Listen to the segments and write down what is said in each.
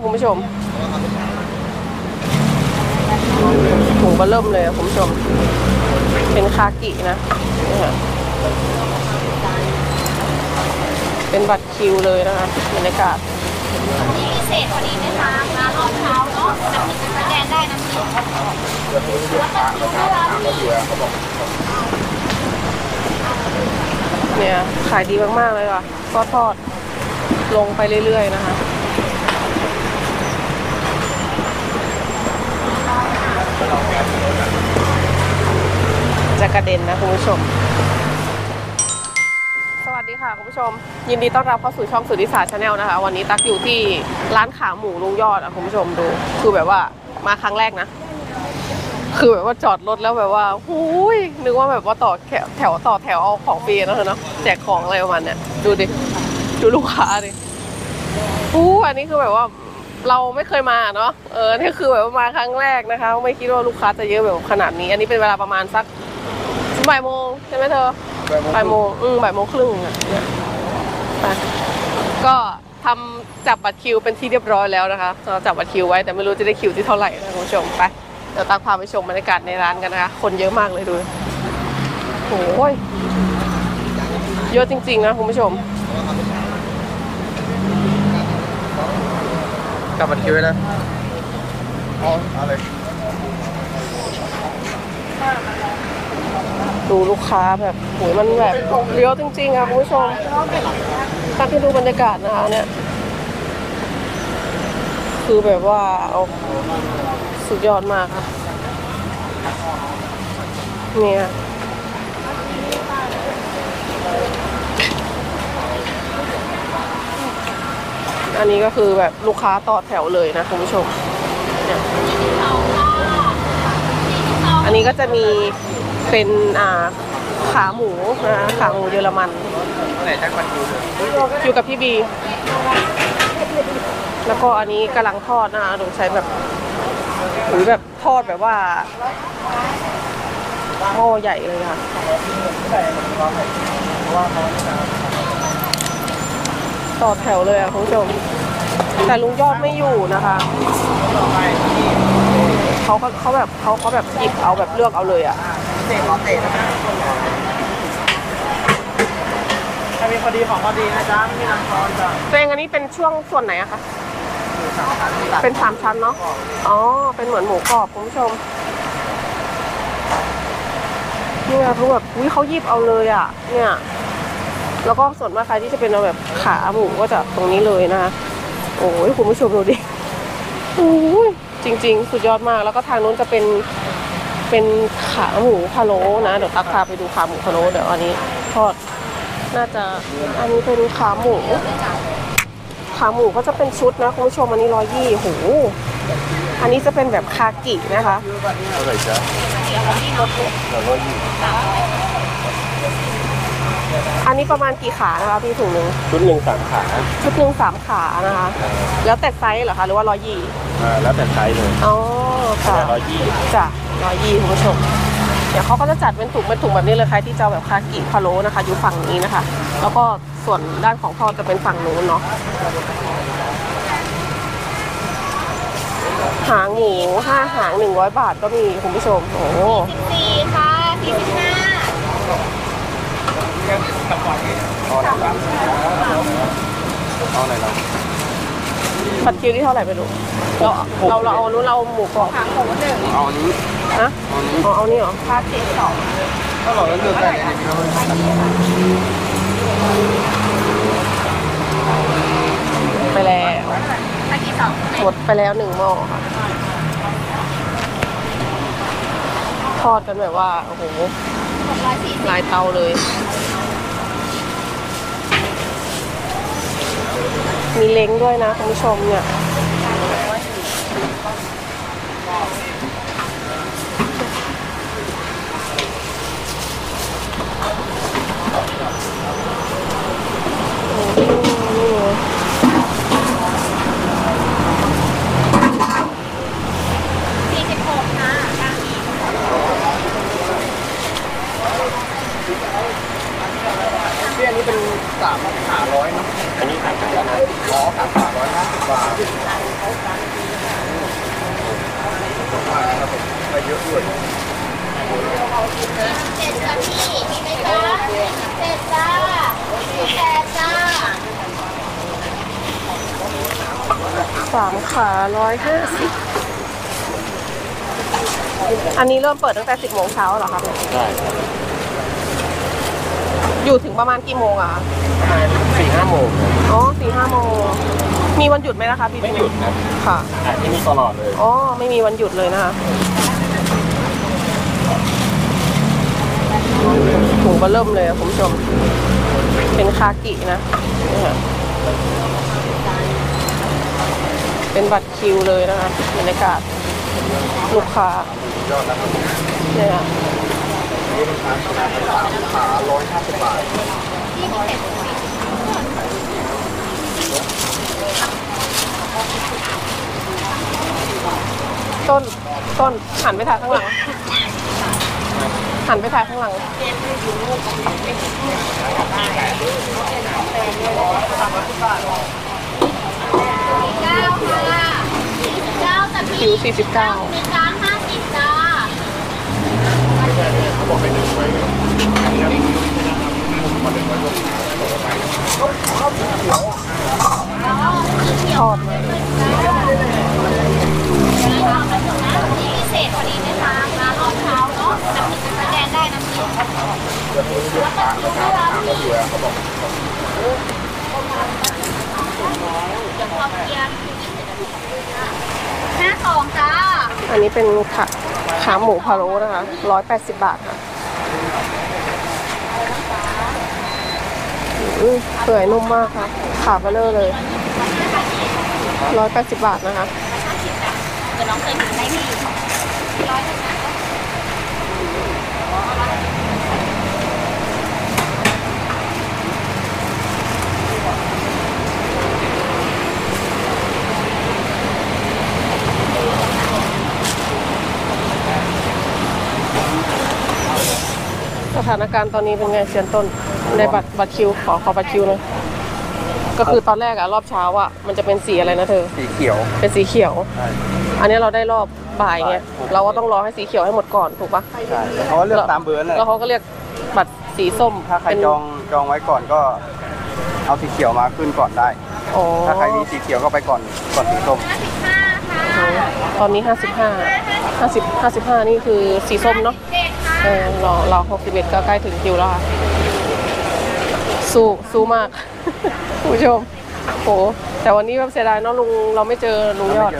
คุณผู้ชมหมูเบะเริ่มเลยอะคุณผู้ชม เป็นคากินะนี่ค่ะเป็นบัตรคิวเลยนะคะบรรยากาศนี่พิเศษพอดีไหมคะร้านรอบเช้าเนาะน้ำพริกสแกนได้น้ำพริกแล้วก็คิวด้วยร้านนี้เนี่ยขายดีมากๆเลยว่ะก็ทอดลงไปเรื่อยๆนะคะ จะกระเด็นนะคุณผู้ชม สวัสดีค่ะคุณผู้ชม ยินดีต้อนรับเข้าสู่ช่องสุริศาชาแนลนะคะ วันนี้ตักอยู่ที่ร้านขาหมูลุงยอดอะคุณผู้ชมดูคือแบบว่ามาครั้งแรกนะ คือแบบว่าจอดรถแล้วแบบว่าหูยนึกว่าแบบว่าต่อแถวต่อแถวเอาของฟรีนะเธอเนาะแจกของอะไรประมาณเนี้ยดูดิดูลูกค้าดิอู้อันนี้คือแบบว่าเราไม่เคยมาเนาะ เออ นี่คือแบบว่ามาครั้งแรกนะคะ ไม่คิดว่าลูกค้าจะเยอะแบบขนาดนี้ อันนี้เป็นเวลาประมาณสัก บ่ายโมงใช่ไหมเธอบ่ายโมงอืมบ่ายโมงครึ่งอะเนี่ยไปก็ทำจับบัตรคิวเป็นที่เรียบร้อยแล้วนะคะเราจับบัตรคิวไว้แต่ไม่รู้จะได้คิวที่เท่าไหร่นะคุณผู้ชมไปเดี๋ยวตักพาไปชมบรรยากาศในร้านกันนะคะ คนเยอะมากเลยดูโอ้ยเยอะจริงๆนะคุณผู้ชมกลับบัตรคิวไว้นะเอาเอาเล ดูลูกค้าแบบโหยมันแบบเลี้ยวจริงๆค่ะคุณผู้ชมตั้งที่ดูบรรยากาศนะคะเนี่ย คือแบบว่าเอาสุดยอดมากค่ะเนี่ยอันนี้ก็คือแบบลูกค้าต่อแถวเลยนะคุณผู้ชมเนี่ยอันนี้ก็จะมี เป็นอ่าขาหมูนะคะขาหมูเยอรมันเมื่อไหร่จะบัตรคิวเลยอยู่กับพี่บี แล้วก็อันนี้กำลังทอดนะคะโดยใช้แบบหรือแบบทอดแบบว่าหม้อใหญ่เลยค่ะต่อแถวเลยอะคุณผู้ชม แต่ลุงยอดไม่อยู่นะคะเขาก็เขาแบบเขาเขาแบบหยิบเอาแบบเลือกเอาเลยอะ เตะขอเตะนะถ้ามีพอดีของพอดีนะจ๊ะไม่มีน้ำซ้อนจ้ะตัวเองอันนี้เป็นช่วงส่วนไหนอะคะเป็นสามชั้นเนาะ อ๋อ เป็นเหมือนหมูกรอบคุณผู้ชมเนี่ยรู้แบบอุ้ยเขาหยิบเอาเลยอะเนี่ย แล้วก็ส่วนมากใครที่จะเป็นเอาแบบขาหมูก็จะตรงนี้เลยนะคะ โอ้ยคุณผู้ชมดูดิโอ้ยจริง ๆ สุดยอดมาก แล้วก็ทางนู้นจะเป็น เป็นขาหมูพะโล้นะเดี๋ยวตักพาไปดูขาหมูพะโล้เดี๋ยวอันนี้ทอดน่าจะอันนี้เป็นขาหมูขาหมูก็จะเป็นชุดนะคุณผู้ชมอันนี้ร้อยยี่โหอันนี้จะเป็นแบบคากินะคะเท่าไหร่จ๊ะเดี๋ยวร้อยยี่ อันนี้ประมาณกี่ขานะคะพี่ถุงหนึ่งชุดหนึ่งสามขาชุดหนึ่งสามขานะคะ แล้วแต่ไซส์เหรอคะหรือว่าร้อยยี่อ่าแล้วแต่ไซส์เลยอ๋อค่ะร้อยยี่จ้ะร้อยยี่คุณผู้ชมเดี๋ยวเขาก็จะจัดเป็นถุงเป็นถุงแบบนี้เลยใครที่จะเอาแบบคากิพะโล้นะคะ อยู่ฝั่งนี้นะคะ แล้วก็ส่วนด้านของทอดจะเป็นฝั่งนู้นเนาะหางหมูห้าหางหนึ่งร้อยบาทก็มีคุณผู้ชมโอ้โหสี่ค่ะสี่สิบห้า เอาอะไรบ้างเอาอะไรเราบัตรคิวที่เท่าไหร่ไปดูเราเราเราเอานู้นเราเอาหมูกรอบหางหมูหนึ่งเอาอันนี้ฮะเอาอันนี้อ๋อเอานี่เหรอคาเจ็ดสองถ้าเราเลือกได้เนี่ยเราไม่ตัดไปแล้วคาเจ็ดสองหมดไปแล้วหนึ่งหม้อค่ะทอดกันแบบว่า โอ้โหหกร้อยสี่สิบหลายเตาเลย มีเล้งด้วยนะคุณผู้ชมเนี่ยโอ้โหสี่สิบหกค่ะกลางอีกที่อันนี้เป็นสามขาร้อยเนาะ ฝับสอยขาร้อยห้าสิบอันนี้เริ่มเปิดตั้งแต่สิบโมงเช้าเหรอครับใช่ อยู่ถึงประมาณกี่โมงอะคะสี่ห้าโมงอ๋อสี่ห้าโมง มีวันหยุดไหมนะคะพี่ไม่หยุดนะค่ะอะที่นี่ตลอดเลย อ๋อ ไม่มีวันหยุดเลยนะคะถุงเบอร์เริ่มเลยอะคุณผู้ชม เป็นคากินะนี่ค่ะเป็นบัตรคิวเลยนะคะบรรยากาศลูกค้าเนี่ย ค่ะขาร้อยห้าสิบบาทต้นต้นหันไปถ่ายข้างหลัง หันไปถ่ายข้างหลังเก้าค่ะเก้าแต่พี่คิวสี่สิบเก้า ในจานห้าสิบจ้า ทอดมานี่พิเศษพอดีนะคะมาตอนเช้าเนาะน้ำพริกสแกนได้น้ำพริกแล้วก็คิวด้วยร้านพี่เดี๋ยวพอเกียร์ห้าสองจ้า อันนี้เป็นขาขาหมูพะโล้นะคะร้อยแปดสิบบาทค่ะ อือเปื่อยนุ่มมากค่ะ ขาเบลเลอร์เลยร้อยแปดสิบบาทนะคะเดี๋ยวน้องเคยถึงได้พี่ร้อยหนึ่งนะ สถานการณ์ตอนนี้เป็นไงเซียนต้นในบัตรบัตรคิวขอขอบัตรคิวเลยก็คือตอนแรกอะรอบเช้าอะมันจะเป็นสีอะไรนะเธอ สีเขียว เป็นสีเขียว ใช่ อันนี้เราได้รอบบ่ายไงเราก็ต้องรอให้สีเขียวให้หมดก่อนถูกปะใช่เขาก็เลือกตามเบอร์เลยแล้วเขาก็เรียกบัตรสีส้มถ้าใครเป็นจองจองไว้ก่อนก็ เอาสีเขียวมาขึ้นก่อนได้อ๋อถ้าใครมีสีเขียวก็ไปก่อนก่อนสีส้มห้าค่ะตอนนี้ห้าสิบห้าห้าสิบห้าสิบห้านี่คือสีส้มเนาะ เด็กค่ะเออเราเราหกสิบเอ็ดก็ใกล้ถึงคิวแล้วค่ะ สู้สู้มากคุณผู้ชมโหแต่วันนี้แบบเสียดายเนาะลุงเราไม่เจอลุงยอด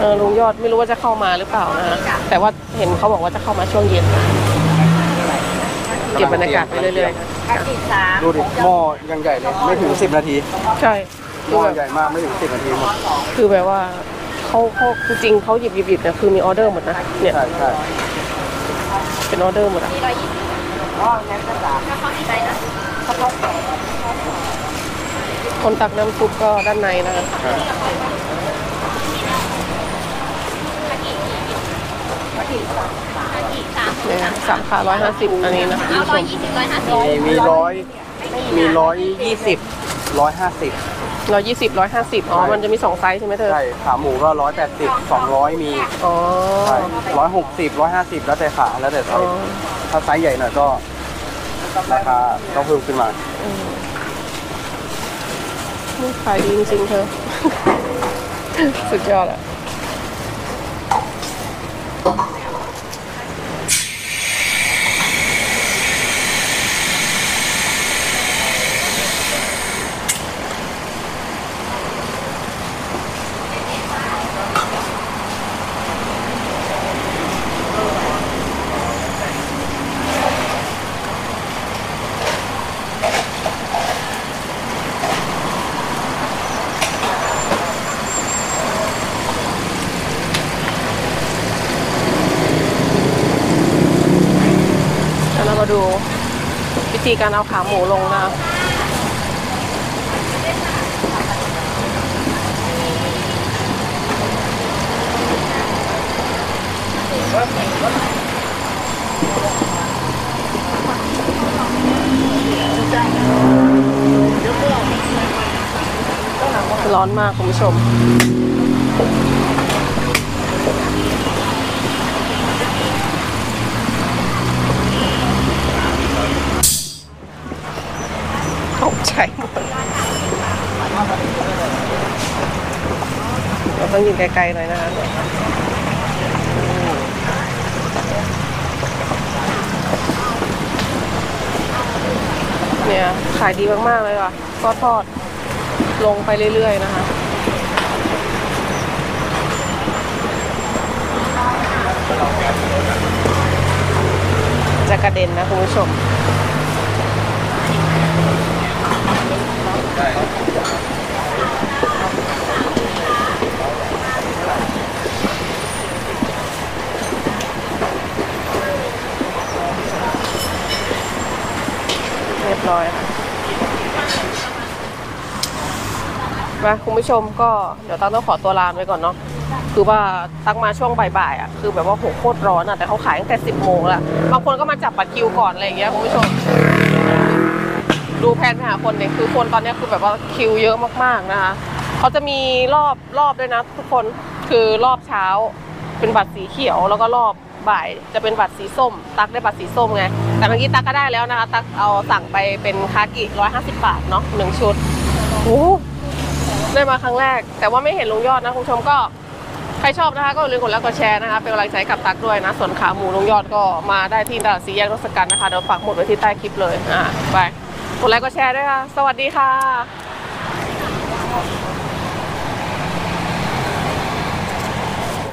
เออลุงยอดไม่รู้ว่าจะเข้ามาหรือเปล่านะแต่ว่าเห็นเขาบอกว่าจะเข้ามาช่วงเย็นเก็บบรรยากาศไปเรื่อยๆนะดูดิหม้อยังใหญ่เลยไม่ถึง10นาที ใช่หคือม้อแบบใหญ่มากไม่ถึง10นาทีหมดคือแบบว่าเขาเขาคือจริงเขาหยิบหยิบหยิบเนี่ยคือมีออเดอร์หมดนะเนี่ยใช่ใช่ เป็นออเดอร์หมดอะร้อยยี่สิบถ้าเขามีใบนะคนตักน้ำซุปก็ด้านในนะคะอีกสามเนี่ยสามขาร้อยห้าสิบอันนี้นะคุณเอาผู้ชร้อยมยี่สิบร้อยห้าสิบมีมีร้อยมีร้อยยี่สิบร้อยห้าสิบ ร้อยยี่สิบร้อยห้าสิบอ๋อ มันจะมีสองไซส์ใช่ไหมเธอ ใช่ ขาหมูก็ร้อยแปดสิบสองร้อยมี อ๋อ ใช่ร้อยหกสิบร้อยห้าสิบแล้วแต่ขาแล้วแต่ไซส์อ๋อถ้าไซส์ใหญ่หน่อยก็ราคาต้องเพิ่มขึ้นมานี่ขายดีจริงๆเธอ สุดยอดอะ ดูวิธีการเอาขาหมูลงนะคะร้อนมากคุณผู้ชม ตกใจหมดต้องยินไกลๆหน่อยนะคะเนี่ย ขายดีมาก ๆ เลยค่ะก็ทอดลงไปเรื่อย ๆ นะคะจะกระเด็นนะคุณผู้ชม เรียบร้อยค่ะ มาคุณผู้ชมก็เดี๋ยวตั้งต้องขอตัวลาไปก่อนเนาะคือว่าตั้งมาช่วงบ่ายๆอะคือแบบว่าโหโคตรร้อนอะแต่เขาขายตั้งแต่สิบโมงแล้วบางคนก็มาจับบัตรคิวก่อนอะไรอย่างเงี้ยคุณผู้ชม ดูแผนไปหาคนเนี่ยคือคนตอนเนี้ยคือแบบว่าคิวเยอะมากๆนะคะเขาจะมีรอบรอบด้วยนะ ทุกคนคือรอบเช้าเป็นบัตรสีเขียวแล้วก็รอบบ่ายจะเป็นบัตรสีส้ม ตักได้บัตรสีส้มไง แต่เมื่อกี้ตักก็ได้แล้วนะคะ ตักเอาสั่งไปเป็นคากิร้อยห้าสิบบาทเนาะหนึ่งชุดโอ้ ได้มาครั้งแรก แต่ว่าไม่เห็นลุงยอดนะคุณผู้ชมก็ใครชอบนะคะก็อย่าลืมกดไลค์กดแชร์นะคะเป็นกำลังใจกับตักด้วยนะ ส่วนขาหมูลุงยอดก็มาได้ที่ตลาดสีแยกรสกันนะคะเดี๋ยวฝากหมดไว้ที่ใต้คลิปเลยอ่าไปกดไลค์กดแชร์ด้วยค่ะ สวัสดีค่ะ